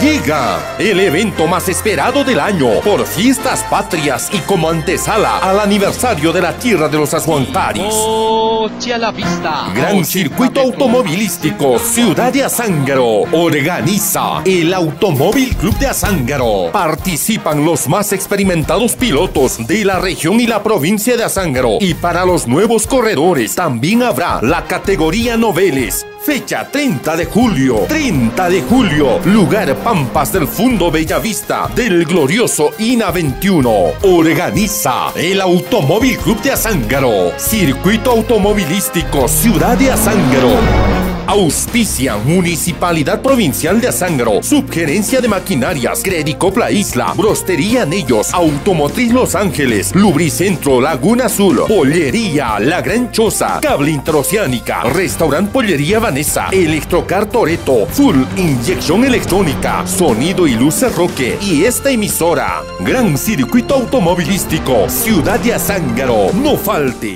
Llega el evento más esperado del año por fiestas patrias y como antesala al aniversario de la tierra de los Azuantaris. Noche a la vista. Gran circuito automovilístico Ciudad de Azángaro organiza el Automóvil Club de Azángaro. Participan los más experimentados pilotos de la región y la provincia de Azángaro. Y para los nuevos corredores también habrá la categoría noveles. Fecha 30 de julio. 30 de julio. Lugar Pampas del Fundo Bellavista del glorioso INA 21. Organiza el Automóvil Club de Azángaro. Circuito Automovilístico Ciudad de Azángaro. Auspicia Municipalidad Provincial de Azángaro, Subgerencia de Maquinarias, Credicopla Isla, Brostería Anillos, Automotriz Los Ángeles, Lubricentro Laguna Azul, Pollería La Gran Choza, Cable Interoceánica, Restaurant Pollería Vanessa, Electrocar Toreto, Full Inyección Electrónica, Sonido y Luces Roque y esta emisora. Gran Circuito Automovilístico, Ciudad de Azángaro, no falte.